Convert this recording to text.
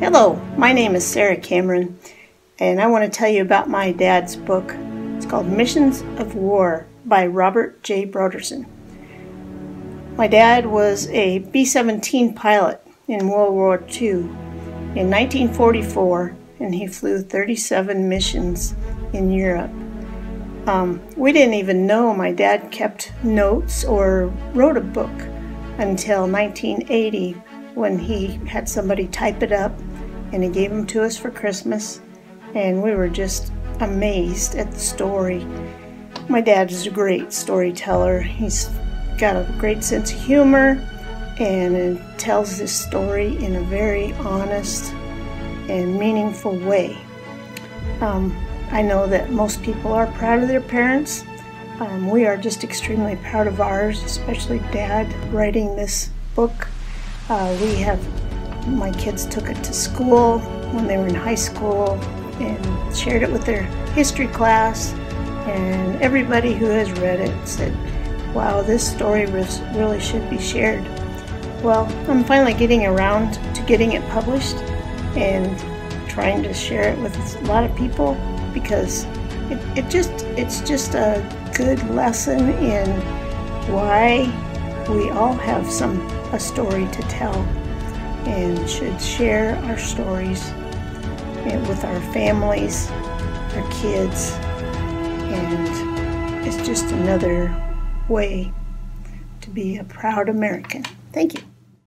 Hello, my name is Sara Cameron, and I want to tell you about my dad's book. It's called Missions of War by Robert J. Brodersen. My dad was a B 17 pilot in World War II in 1944, and he flew 37 missions in Europe. Um, we didn't even know my dad kept notes or wrote a book until 1980 when he had somebody type it up and he gave them to us for Christmas, and we were just amazed at the story. My dad is a great storyteller. He's got a great sense of humor and tells this story in a very honest and meaningful way. Um, I know that most people are proud of their parents. Um, we are just extremely proud of ours, especially Dad writing this book. Uh, we have my kids took it to school when they were in high school and shared it with their history class. And everybody who has read it said, wow, this story really should be shared. Well, I'm finally getting around to getting it published and trying to share it with a lot of people because it, it just it's just a good lesson in why we all have some a story to tell and should share our stories eh, with our families, our kids, and it's just another way to be a proud American. Thank you.